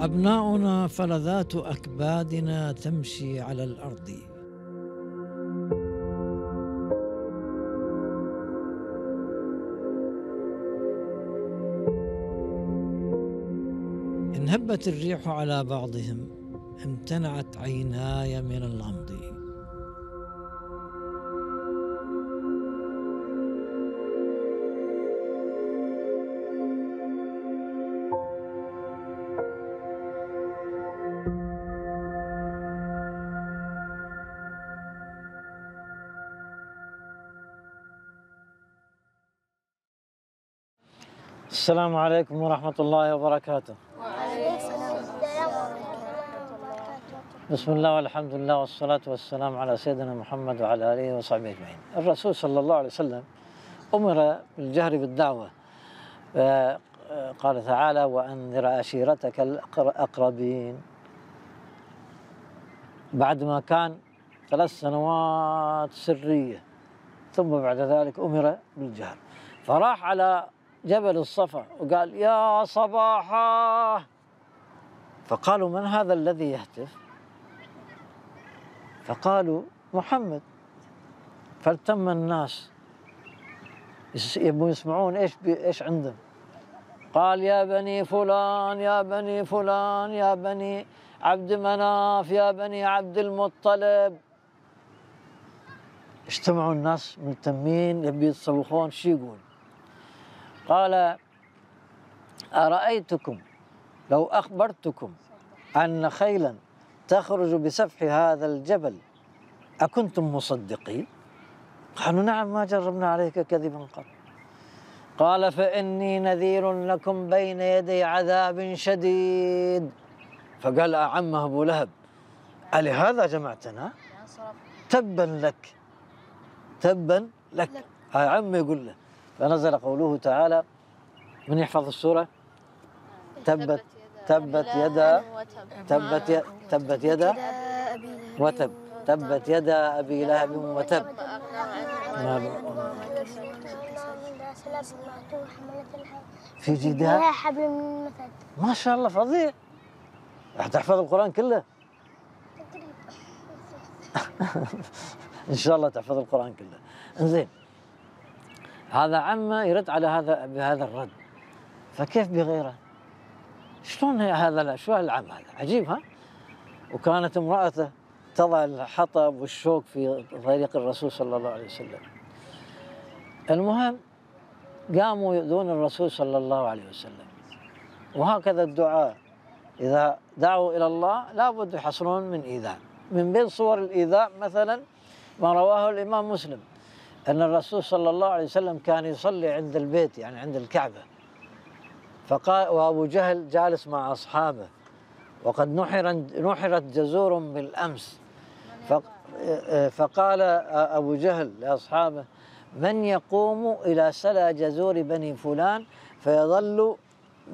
أبناؤنا فلذات أكبادنا تمشي على الأرض. إن هبت الريح على بعضهم امتنعت عيناي من الغمض السلام عليكم ورحمة الله وبركاته. بسم الله والحمد لله والصلاة والسلام على سيدنا محمد وعلى آله وصحبه أجمعين. الرسول صلى الله عليه وسلم أمر بالجهر بالدعوة. قال تعالى وأنذر عشيرتك الأقربين. بعد ما كان ثلاث سنوات سرية ثم بعد ذلك أمر بالجهر. فراح على جبل الصفا وقال يا صباحا. فقالوا من هذا الذي يهتف؟ فقالوا محمد. فالتم الناس يبون يسمعون إيش إيش عندهم. قال يا بني فلان يا بني فلان يا بني عبد مناف يا بني عبد المطلب. اجتمعوا الناس ملتمين يبي يتصوخون شو يقول؟ قال أرأيتكم لو أخبرتكم أن خيلا تخرج بسفح هذا الجبل أكنتم مصدقين؟ قالوا نعم ما جربنا عليك كذبا قط. قال فإني نذير لكم بين يدي عذاب شديد. فقال أعمه أبو لهب ألهذا جمعتنا؟ تبا لك تبا لك. هاي عمه يقول له فنزل قوله تعالى من يحفظ السورة؟ تبت تبت يدا تبت تبت يدا وتب. تبت يدا أبي لهب وتب. في جدها حبل من مسد ما شاء الله فظيع. راح تحفظ القرآن كله؟ إن شاء الله تحفظ القرآن كله. إنزين. هذا عمه يرد على هذا بهذا الرد فكيف بغيره؟ شلون هذا شو العم هذا؟ عجيب ها؟ وكانت امرأته تضع الحطب والشوك في طريق الرسول صلى الله عليه وسلم. المهم قاموا يؤذون الرسول صلى الله عليه وسلم. وهكذا الدعاء إذا دعوا إلى الله لابد يحصلون من إيذاء. من بين صور الإيذاء مثلا ما رواه الإمام مسلم أن الرسول صلى الله عليه وسلم كان يصلي عند البيت يعني عند الكعبة. فقال وأبو جهل جالس مع أصحابه. وقد نحر نحرت جزور بالأمس. فقال أبو جهل لأصحابه من يقوم إلى سلا جزور بني فلان فيظل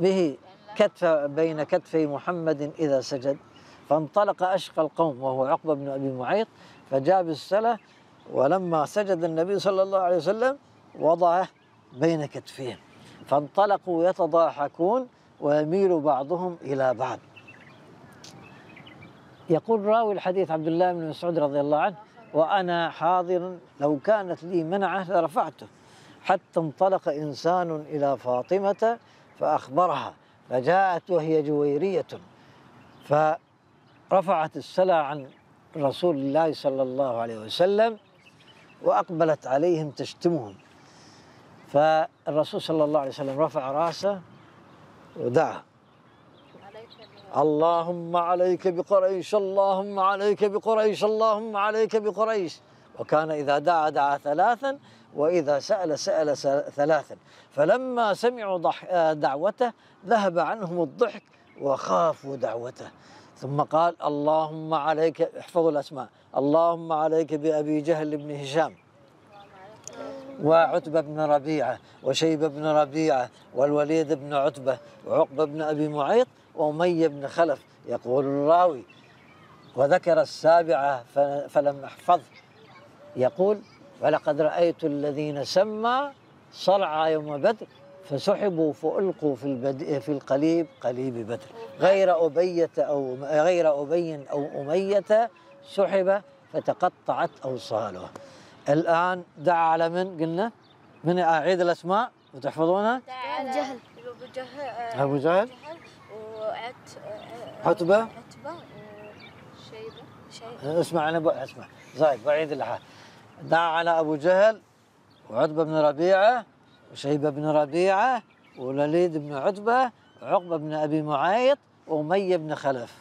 به كتف بين كتفي محمد إذا سجد. فانطلق أشقى القوم وهو عقبة بن أبي معيط فجاء بالسلة ولما سجد النبي صلى الله عليه وسلم وضعه بين كتفين فانطلقوا يتضاحكون ويميل بعضهم إلى بعض. يقول راوي الحديث عبد الله بن مسعود رضي الله عنه وأنا حاضر لو كانت لي منعة لرفعته. حتى انطلق إنسان إلى فاطمة فأخبرها. فجاءت وهي جويرية. فرفعت السلع عن رسول الله صلى الله عليه وسلم وأقبلت عليهم تشتمهم. فالرسول صلى الله عليه وسلم رفع رأسه ودعا. اللهم عليك بقريش اللهم عليك بقريش اللهم عليك بقريش. وكان إذا دعا دعا ثلاثا وإذا سأل سأل ثلاثا. فلما سمعوا دعوته ذهب عنهم الضحك وخافوا دعوته. ثم قال اللهم عليك احفظوا الأسماء. اللهم عليك بأبي جهل بن هشام وعتبة بن ربيعة وشيبة بن ربيعة والوليد بن عتبة وعقبة بن أبي معيط وأمية بن خلف. يقول الراوي وذكر السابعة فلم أحفظ. يقول ولقد رأيت الذين سمى صرعى يوم بدر. فسحبوا فألقوا في البد... في القليب قليب بدر. غير أبية أو غير أبي أو أمية سحب فتقطعت أوصاله الآن دعا على من قلنا؟ من أعيد الأسماء؟ وتحفظونها أبو جهل أبو جهل؟ أبو جهل وعت عتبة؟ عتبة وشيبة شيبة. اسمع أنا ب... اسمع. زايد بعيد الحال دعا على أبو جهل وعتبة بن ربيعة وشيبة بن ربيعة والوليد بن عتبة وعقبة بن أبي معيط وأمية بن خلف.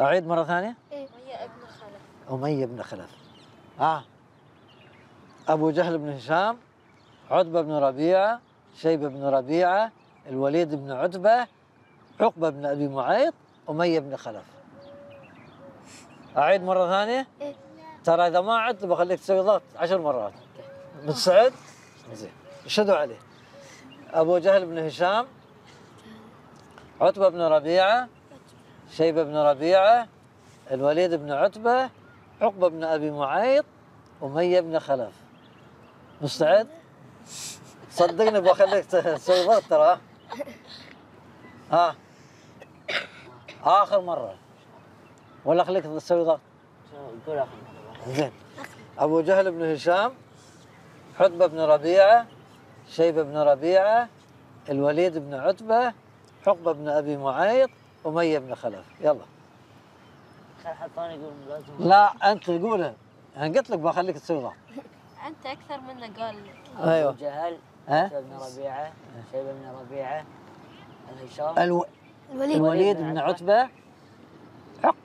أعيد مرة ثانية. وهي ابن خلف. أمية بن خلف. ها. أبو جهل بن هشام عتبة بن ربيعة شيبة بن ربيعة الوليد بن عتبة عقبة بن أبي معيط أمية بن خلف. أعيد مرة ثانية. إيه. ترى إذا ما عدت بخليك تسوي ضغط عشر مرات. مستعد؟ زين. شدوا عليه. أبو جهل بن هشام عتبة بن ربيعة شيبة بن ربيعة الوليد بن عتبة عقبة بن أبي معيط أمية بن خلف. مستعد؟ صدقني بخليك تسوي ضغط ترى. ها. آخر مرة. ولا خليك تسوي ضغط. قول آخر زين. أبو جهل بن هشام عتبة بن ربيعة شيبة بن ربيعة الوليد بن عتبة عقبة بن أبي معيط أمية بن خلف. يلا. يقول لازم لا أنت قولها أنا قلت لك بخليك تسوي ضغط أنت أكثر منه قال أيوه. أبو جهل ها؟ عتبة بن ربيعة شيبة بن ربيعة هشام ألو... الوليد. الوليد بن عتبة. عق...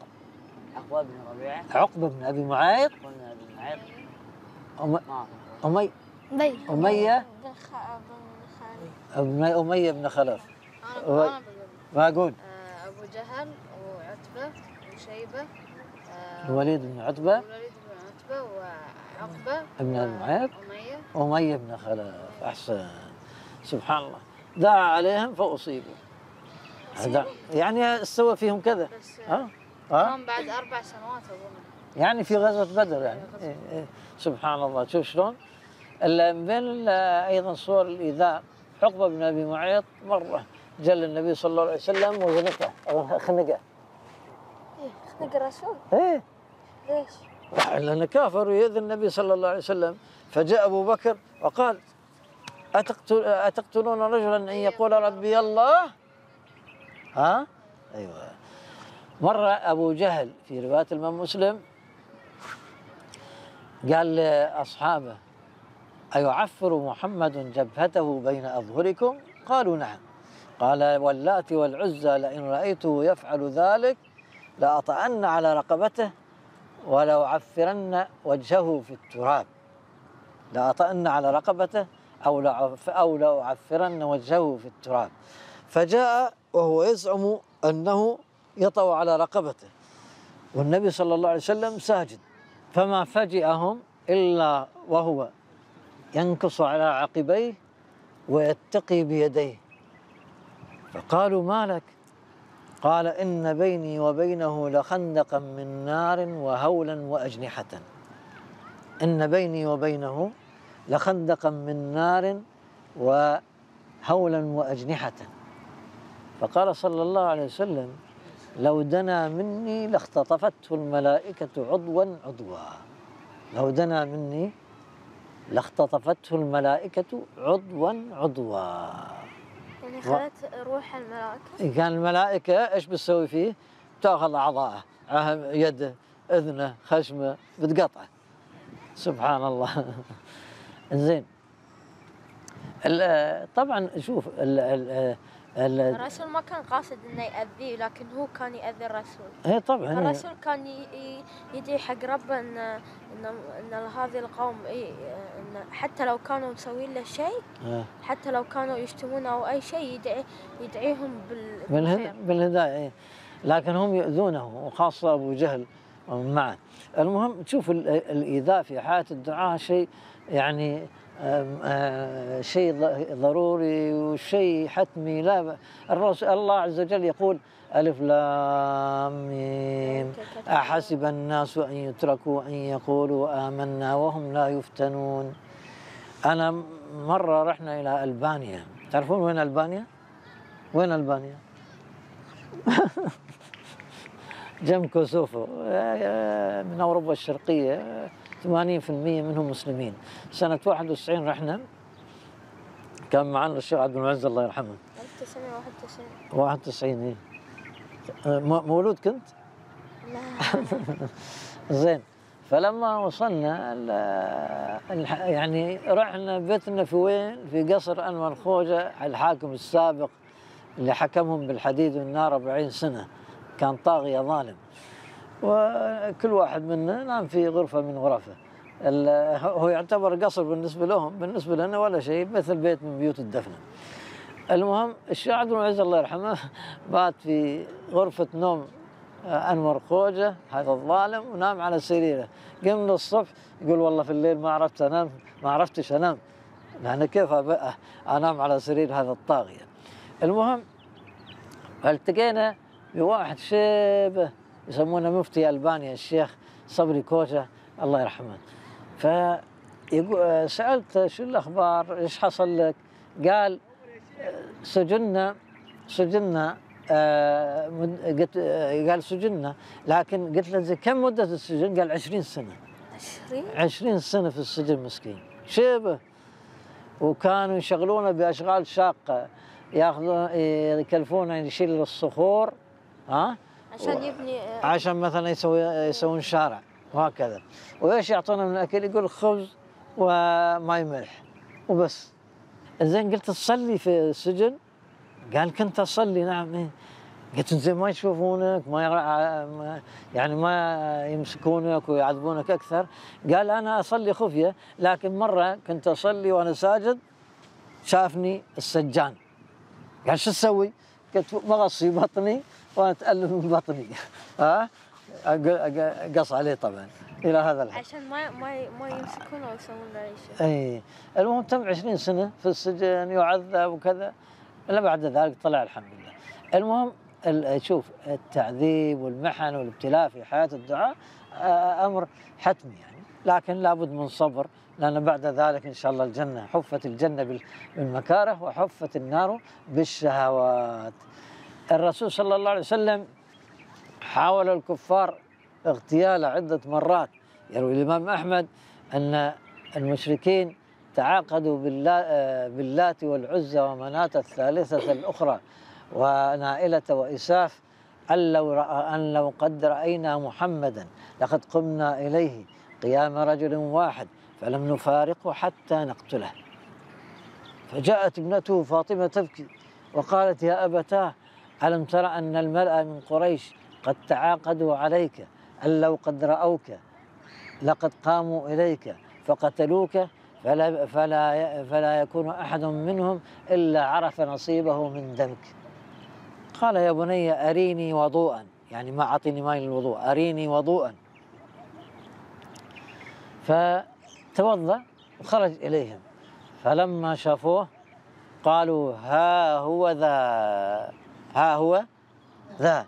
عقبة بن ربيعة. عقبة بن أبي معيط. قلنا بن معيط. أم... ما أمي... بي أمية؟ بن خ... بن خالد أمي- أمية. بن خلف أقول آه، أبو جهل وعتبة وشيبة آه، الوليد بن عتبة؟ والوليد بن عتبة وعقبة. ابن أبي معيط أمية. أمية بن خلف. أحسن. سبحان الله. دعا عليهم فأصيبوا. يعني سوى فيهم كذا. بس ها؟ ها؟ كان بعد أربع سنوات أظن. يعني في غزوة بدر يعني. إيه إيه. سبحان الله. شوف شلون؟ من بين ال- أيضا صور الإيذاء. عقبة بن أبي معيط مرة جل النبي صلى الله عليه وسلم وزنقه أو خنقة. خنق الرسول؟ إيه. ليش؟ لأنه كافر ويؤذي النبي صلى الله عليه وسلم. فجاء أبو بكر وقال أتقتل أتقتلون رجلا؟ أن يقول ربي الله. ها؟ أيوة. مرة أبو جهل في رواية الإمام مسلم قال لأصحابه أيعفر محمد جبهته بين أظهركم؟ قالوا نعم. قال واللات والعزى لئن رأيته يفعل ذلك لأطأن على رقبته ولو عفرن وجهه في التراب. لأطأن على رقبته أو أو لأعفرن وجهه في التراب. فجاء وهو يزعم أنه يطأ على رقبته. والنبي صلى الله عليه وسلم ساجد. فما فجئهم إلا وهو ينكص على عقبيه ويتقي بيديه. فقالوا ما لك؟ قال إن بيني وبينه لخندقا من نار وهولا وأجنحة. إن بيني وبينه لخندقا من نار وهولا وأجنحة. فقال صلى الله عليه وسلم لو دنا مني لاختطفته الملائكة عضوا عضوا. لو دنا مني لاختطفته الملائكة عضوا عضوا. يعني خذت روح الملائكة؟ كان الملائكة إيش بتسوي فيه؟ تأخذ أعضاءه أهم يده إذنه خشمه بتقطعه. سبحان الله. زين طبعا شوف ال ال ال الرسول ما كان قاصد إنه يأذيه لكن هو كان يأذي الرسول هي طبعا الرسول كان يدعي حق ربه ان ان إن هذه القوم إيه إن حتى لو كانوا مسوين له شيء آه. حتى لو كانوا يشتمونه أو أي شيء يدعي يدعيهم بالهداية إيه. لكن هم يؤذونه وخاصة أبو جهل معه المهم تشوف ال- الإيذاء في حياة الدعاء شيء يعني آه، شيء ضروري وشيء حتمي. لا الرسول الله عز وجل يقول ألف لام ميم. أحسب الناس أن يتركوا أن يقولوا آمنا وهم لا يفتنون. أنا مرة رحنا إلى ألبانيا. تعرفون وين ألبانيا؟ وين ألبانيا؟ جنب كوسوفو. آه، من أوروبا الشرقية 80% منهم مسلمين. سنة 91 رحنا كان معنا الشيخ عبد المعز الله يرحمه. 1991 91 إيه. آه، م- مولود كنت؟ لا. زين. فلما وصلنا يعني رحنا بيتنا في وين؟ في قصر أنور خوجة الحاكم السابق اللي حكمهم بالحديد والنار 40 سنة. كان طاغية ظالم. وكل واحد منا نام في غرفة من غرفة. هو يعتبر قصر بالنسبة لهم بالنسبة لنا ولا شيء مثل بيت من بيوت الدفنة. المهم الشيخ عبد العزيز الله يرحمه بات في غرفة نوم آه، أنور خوجة هذا الظالم ونام على سريره. قمنا الصبح يقول والله في الليل ما عرفت أنام ما عرفتش أنام. لأن كيف أنام على سرير هذا الطاغية. المهم التقينا بواحد شيبه يسمونه مفتي البانيا الشيخ صبري كوشه الله يرحمه. فيقول سألت شو الأخبار؟ إيش حصل لك؟ قال سجنا سجنا آه، قلت آه، قال سجنا لكن قلت له كم مدة السجن؟ قال 20 سنة. 20 20 سنة في السجن مسكين. شيبه وكانوا يشغلونه بأشغال شاقة ياخذون يكلفونه يشيل الصخور ها؟ عشان يبني آه، عشان مثلا يسوي يسوون شارع وهكذا. وإيش يعطونا من الأكل؟ يقول خبز وماي ملح وبس. زين قلت تصلي في السجن؟ قال كنت أصلي نعم إيه. قلت زين ما يشوفونك ما, يعني ما يمسكونك ويعذبونك أكثر. قال أنا أصلي خفية لكن مرة كنت أصلي وأنا ساجد شافني السجان. قال شو تسوي؟ قلت مغصي بطني وأنا أتألم من بطني. ها؟ قص عليه طبعا. إلى هذا الحد. عشان ما ما ما يمسكونه ويسوون له أي شيء. اي المهم تم 20 سنة في السجن يعذب وكذا. إلا بعد ذلك طلع الحمد لله. المهم ال- شوف التعذيب والمحن والابتلاء في حياة الدعاء آه، أمر حتمي يعني. لكن لابد من صبر لأن بعد ذلك إن شاء الله الجنة حفت الجنة بال- بالمكاره وحفت النار بالشهوات. الرسول صلى الله عليه وسلم حاول الكفار اغتياله عدة مرات. يروي الإمام أحمد أن المشركين تعاقدوا آه، باللات والعزى ومناة الثالثة الأخرى ونائلة وإساف أن لو, رأى أن لو قد رأينا محمدا لقد قمنا إليه قيام رجل واحد فلم نفارقه حتى نقتله. فجاءت ابنته فاطمة تبكي وقالت يا أبتاه ألم تر أن الملأ من قريش قد تعاقدوا عليك؟ أن لو قد رأوك لقد قاموا إليك فقتلوك فلا, فلا, فلا يكون أحد منهم إلا عرف نصيبه من دمك. قال يا بني أريني وضوءا يعني ما أعطيني ماء للوضوء أريني وضوءا. فتوضأ وخرج إليهم. فلما شافوه قالوا ها هو ذا. ها هو؟ ذا.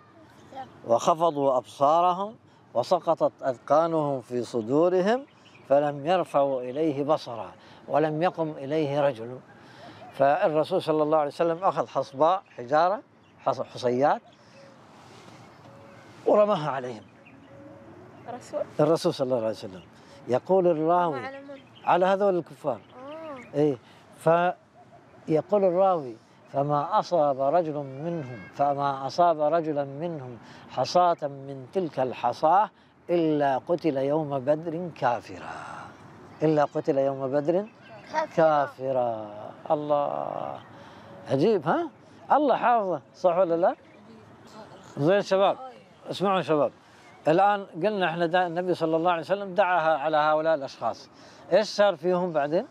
وخفضوا أبصارهم وسقطت أذقانهم في صدورهم فلم يرفعوا إليه بصرا ولم يقم إليه رجل. فالرسول صلى الله عليه وسلم أخذ حصباء حجارة حص- حصيات ورماها عليهم. رسول. الرسول صلى الله عليه وسلم. يقول الراوي على هذول الكفار. آه. اي فيقول الراوي فما أصاب رجل منهم فما أصاب رجلا منهم حصاة من تلك الحصاة إلا قتل يوم بدر كافرا. إلا قتل يوم بدر كافرا. الله. عجيب ها؟ الله حافظه صح ولا لا؟ زين شباب اسمعوا شباب. الآن قلنا إحنا دا النبي صلى الله عليه وسلم دعا على هؤلاء الأشخاص. إيش صار فيهم بعدين؟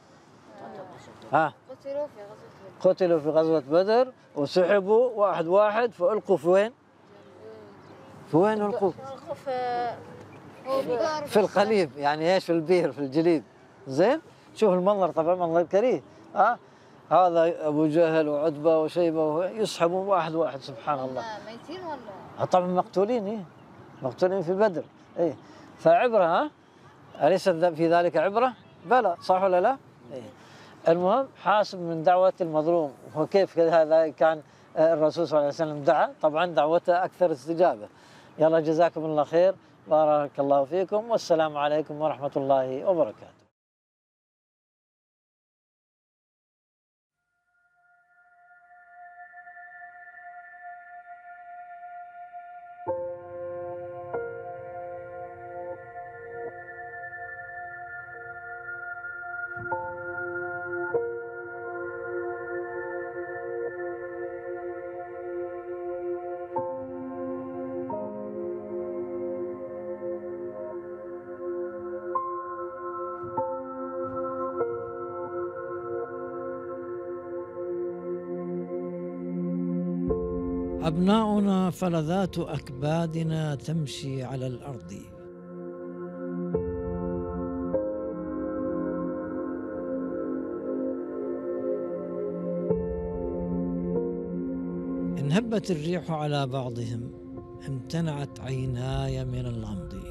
ها قتلوا في غزوة قتلوا في غزوة بدر وسحبوا واحد واحد فألقوا في وين؟ في وين ألقوا؟ في في القليب يعني إيش في البير في الجليب زين؟ شوف المنظر طبعا منظر كريه ها؟ هذا أبو جهل وعتبة وشيبة وه- يسحبون واحد واحد سبحان الله ميتين ولا آه طبعا مقتولين إيه؟ مقتولين في بدر إيه؟ فعبرة ها؟ أليس ذ- في ذلك عبرة؟ بلى صح ولا لا؟ إيه؟ المهم حاسب من دعوة المظلوم. وكيف هذا كان الرسول صلى الله عليه وسلم دعا. طبعا دعوته أكثر استجابة. يلا جزاكم الله خير. بارك الله فيكم. والسلام عليكم ورحمة الله وبركاته. أبناؤنا فلذات أكبادنا تمشي على الأرض. إن هبت الريح على بعضهم امتنعت عيناي من الغمض